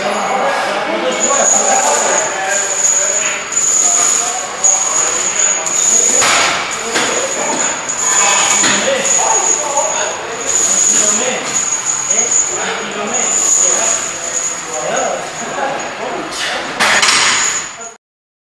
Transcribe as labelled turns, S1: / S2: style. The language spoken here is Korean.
S1: Now.